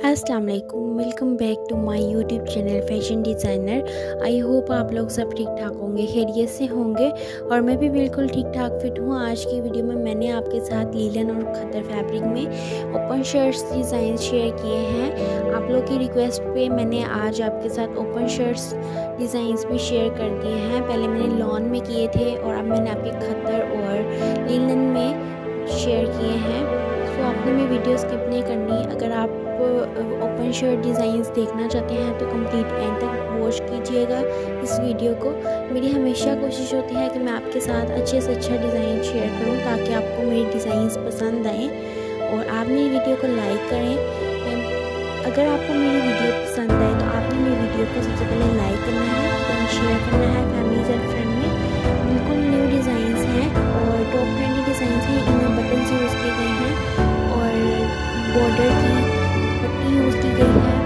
अस्सलाम वालेकुम welcome back to my YouTube channel fashion designer I hope आप लोग सब ठीक ठाक होंगे, खैरियत से होंगे, और मैं भी बिल्कुल ठीक ठाक फिट हूँ। आज की वीडियो में मैंने आपके साथ लीलन और खतर फैब्रिक में ओपन शर्ट्स डिज़ाइन शेयर किए हैं। आप लोग की रिक्वेस्ट पे मैंने आज आपके साथ ओपन शर्ट्स डिज़ाइंस भी शेयर कर दिए हैं। पहले मैंने लॉन में किए थे, और अब मैंने आपके खतर और लीलन में शेयर किए हैं। आपने मेरी वीडियो स्किप नहीं करनी, अगर आप ओपन शर्ट डिज़ाइंस देखना चाहते हैं तो कंप्लीट एंड तक वॉच कीजिएगा इस वीडियो को। मेरी हमेशा कोशिश होती है कि मैं आपके साथ अच्छे से अच्छा डिज़ाइन शेयर करूँ, ताकि आपको मेरी डिज़ाइंस पसंद आएँ और आप मेरी वीडियो को लाइक करें। अगर आपको मेरी वीडियो पसंद आए तो आपने मेरी वीडियो को सबसे पहले लाइक करना है शेयर करना है। बॉर्डर की यूज़ की गई है।